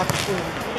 absurdo.